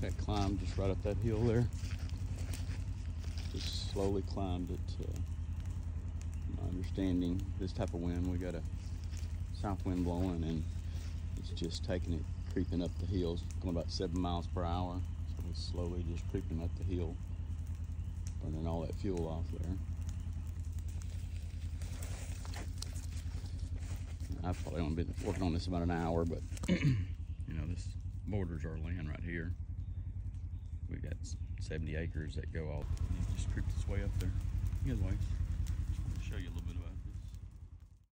That climb just right up that hill there. Just slowly climbed it. Uh, my understanding, this type of wind, we got a south wind blowing and it's just taking it, creeping up the hills, going about seven miles per hour. So it's slowly just creeping up the hill, burning all that fuel off there. I've probably only been working on this about an hour, but you know, this borders our land right here. We've got 70 acres that go all. Just creeped this way up there. Just want to show you a little.